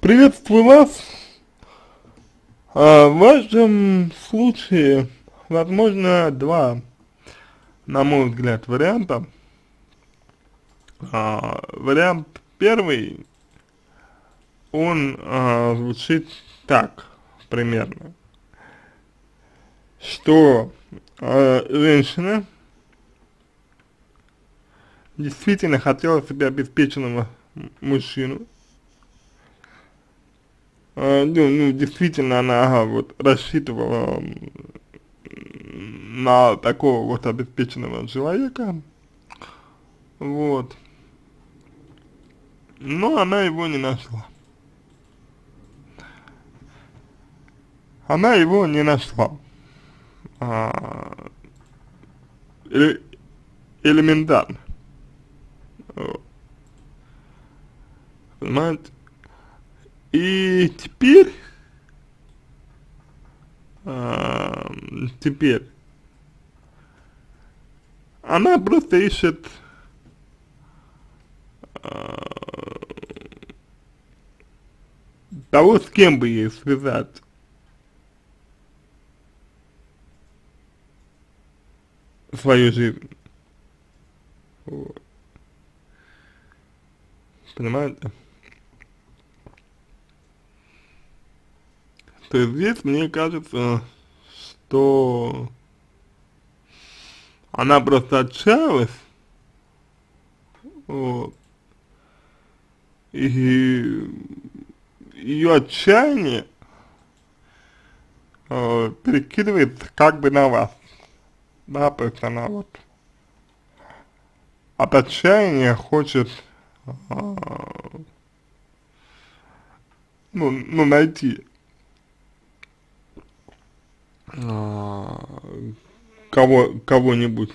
Приветствую вас. А, в вашем случае возможно два, на мой взгляд, варианта. А, вариант первый, он а, звучит так примерно, что а, женщина действительно хотела себе обеспеченного мужчину, а, ну, действительно она вот рассчитывала на такого вот обеспеченного человека, вот, но она его не нашла. Она его не нашла. А, эле элементарно. Понимаете? И теперь, а, теперь, она просто ищет а, того, с кем бы ей связать. свою жизнь. Вот. Понимаете? То есть здесь мне кажется, что она просто отчаялась, вот, и ее отчаяние э, перекидывается как бы на вас, да, то есть она вот. от отчаяния хочет э, ну, ну, найти кого, кого-нибудь.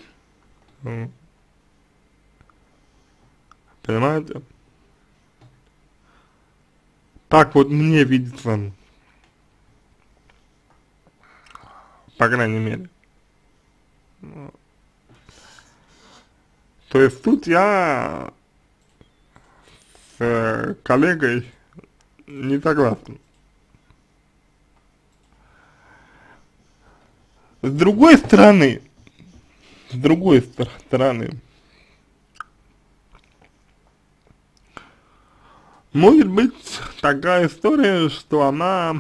Понимаете? Так вот мне видится, по крайней мере. То есть тут я с коллегой не согласен. С другой стороны, с другой стороны, может быть такая история, что она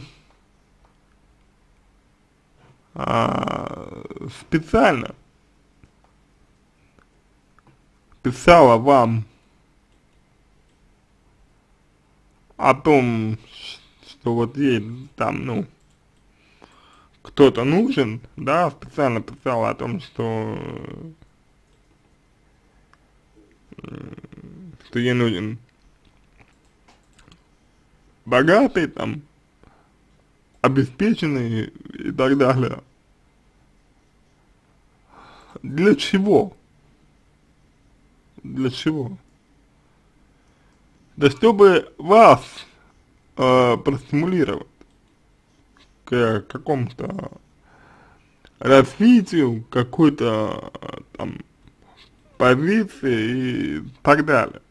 а, специально писала вам о том, что вот ей там, ну, кто-то нужен, да, специально писала о том, что, что ей нужен богатый, там, обеспеченный и так далее. Для чего? Для чего? Да чтобы вас э, простимулировать к какому-то развитию, какой-то там позиции и так далее.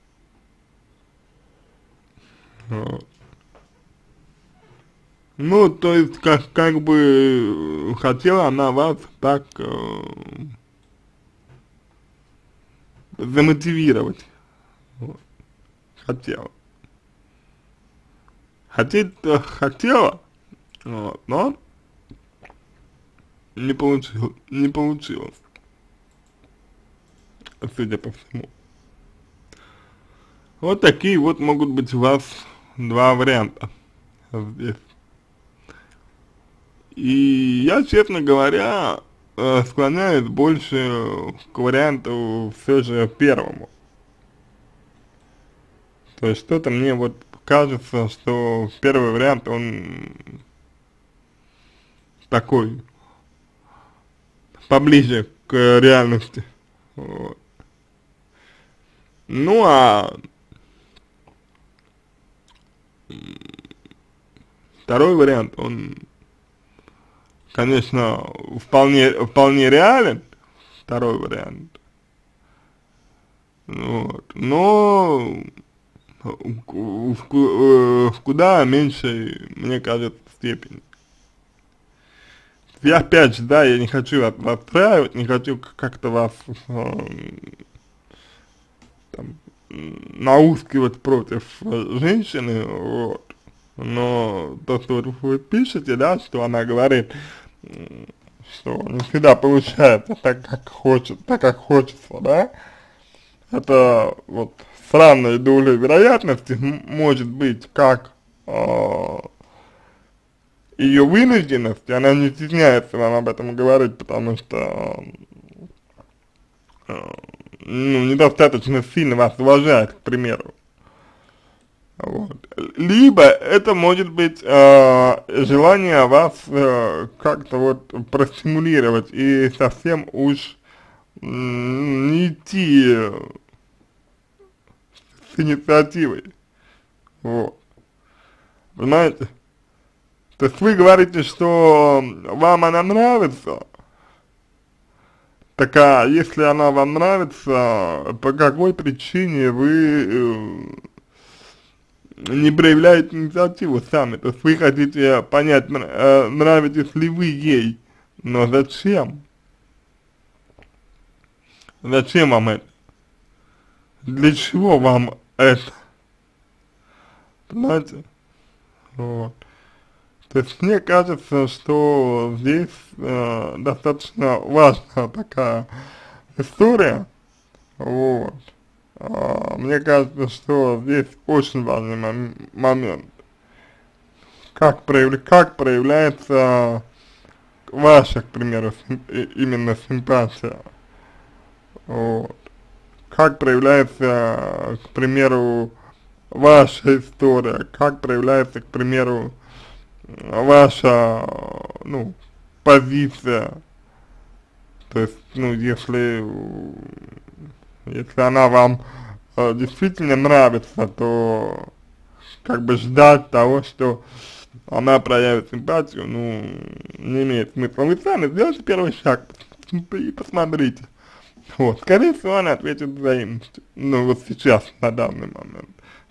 Ну, то есть, как, как бы хотела она вас так э, замотивировать. Вот. Хотела. Хотеть хотела, вот, но не получил, не получилось. Судя по всему. Вот такие вот могут быть у вас два варианта здесь. И я, честно говоря, э, склоняюсь больше к варианту все же первому. То есть что-то мне вот кажется, что первый вариант, он такой, поближе к реальности. Вот. Ну а второй вариант, он, конечно, вполне, вполне реален, второй вариант. Вот. Но в, в, в куда меньшей, мне кажется, степени. Я опять же, да, я не хочу вас не хочу как-то вас э, там, наускивать против женщины, вот. Но то, что вы пишете, да, что она говорит, что не всегда получается так, как хочет, так, как хочется, да, это вот с равной долей вероятности может быть как э, ее вынужденность, она не стесняется вам об этом говорить, потому что э, ну, недостаточно сильно вас уважает, к примеру. Вот. Либо это может быть э, желание вас э, как-то вот простимулировать и совсем уж э, не идти с инициативой. Вот. Понимаете? То есть вы говорите, что вам она нравится, так а если она вам нравится, по какой причине вы э, не проявляете инициативу сами? То есть вы хотите понять, э, нравитесь ли вы ей, но зачем? Зачем вам это? Для чего вам это? Понимаете? Вот. То есть мне кажется, что здесь э, достаточно важная такая история, вот. Э, мне кажется, что здесь очень важный мом момент. Как, прояв как проявляется ваша, к примеру, сим именно симпатия, вот. Как проявляется, к примеру, ваша история, как проявляется, к примеру, ваша, ну, позиция, то есть, ну, если, если она вам э, действительно нравится, то как бы ждать того, что она проявит симпатию, ну, не имеет смысла. Вы сами сделайте первый шаг и посмотрите. Вот, скорее всего, она ответит взаимностью. Ну, вот сейчас, на данный момент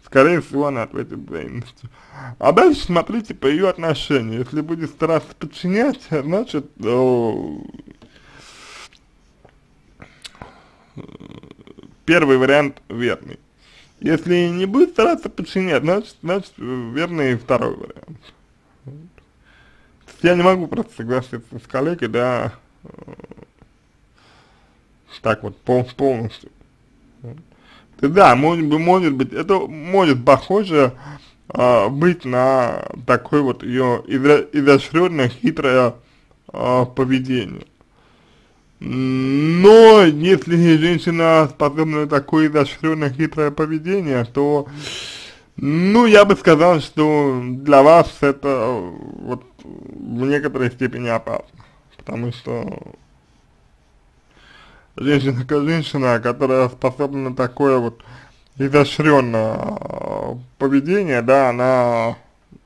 скорее всего, она ответит взаимностью. А дальше смотрите по ее отношению. Если будет стараться подчинять, значит, о, первый вариант верный. Если не будет стараться подчинять, значит, значит верный второй вариант. Я не могу просто согласиться с коллегой, да, так вот пол, полностью. Да, может, может быть, это может похоже а, быть на такое вот ее изощренное, хитрое а, поведение. Но если женщина способна на такое изощренное, хитрое поведение, то, ну, я бы сказал, что для вас это вот в некоторой степени опасно, потому что женщина, женщина, которая способна на такое вот изощренное э, поведение, да, она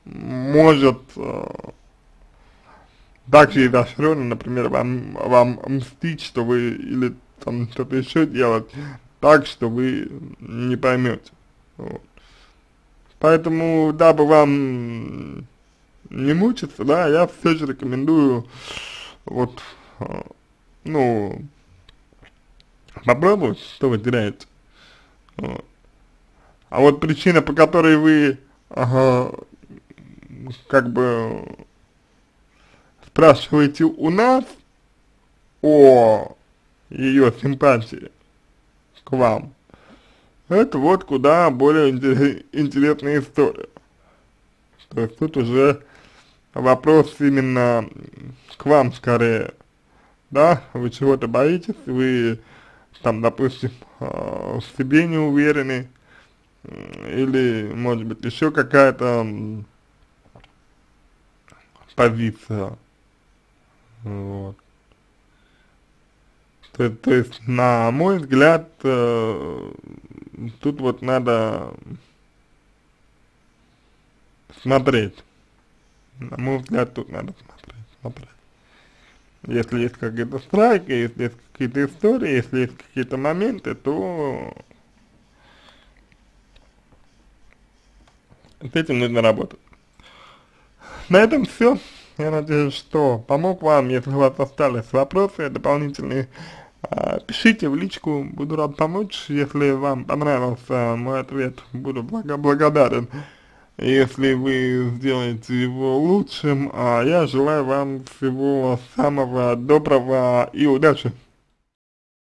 может э, также изощренно, например, вам, вам мстить, что вы, или там что-то еще делать так, что вы не поймете. Вот. Поэтому, дабы вам не мучиться, да, я все же рекомендую вот, э, ну, попробовать, что вы теряете. Вот. А вот причина, по которой вы, ага, как бы спрашиваете у нас о ее симпатии к вам, это вот куда более интересная история. То есть тут уже вопрос именно к вам скорее, да, вы чего-то боитесь, вы там, допустим, э, в себе не уверены, или, может быть, еще какая-то позиция, вот. То, то есть, на мой взгляд, э, тут вот надо смотреть, на мой взгляд, тут надо смотреть, смотреть. Если есть какие-то страйки, если есть какие-то истории, если есть какие-то моменты, то с этим нужно работать. На этом все. Я надеюсь, что помог вам. Если у вас остались вопросы дополнительные, э, пишите в личку, буду рад помочь. Если вам понравился мой ответ, буду благо благодарен, если вы сделаете его лучшим. А я желаю вам всего самого доброго и удачи.